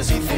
Cause he